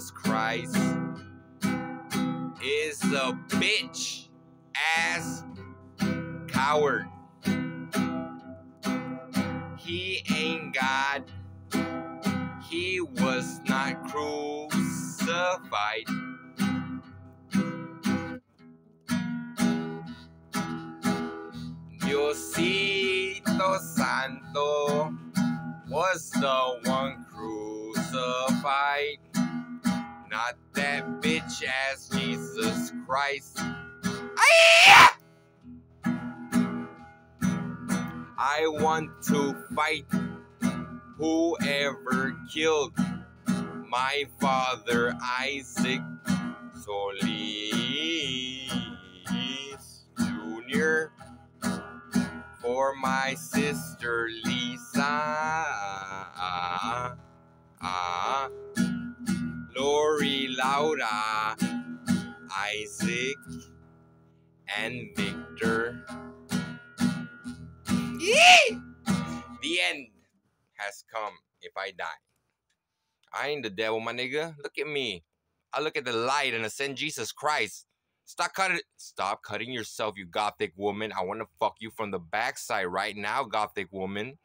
Jesus Christ is a bitch ass coward. He ain't God. He was not crucified. Diosito Santo was the one crucified. Not that bitch ass Jesus Christ. I want to fight whoever killed my father Isaac Solis Jr. for my sister Lisa. Lori Laura, Isaac, and Victor. Yee! The end has come if I die. I ain't the devil, my nigga. Look at me. I look at the light and I send Jesus Christ. Stop cutting stop cutting yourself, you gothic woman. I wanna fuck you from the backside right now, gothic woman.